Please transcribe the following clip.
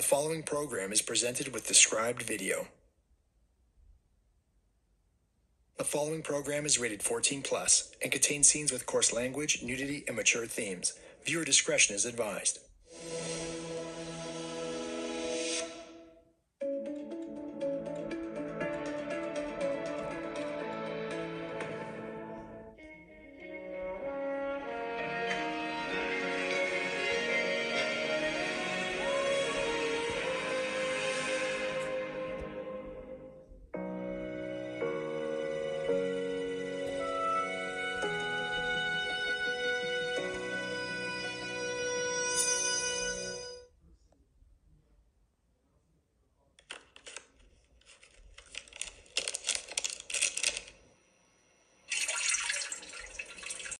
The following program is presented with described video. The following program is rated 14 plus and contains scenes with coarse language, nudity, and mature themes. Viewer discretion is advised.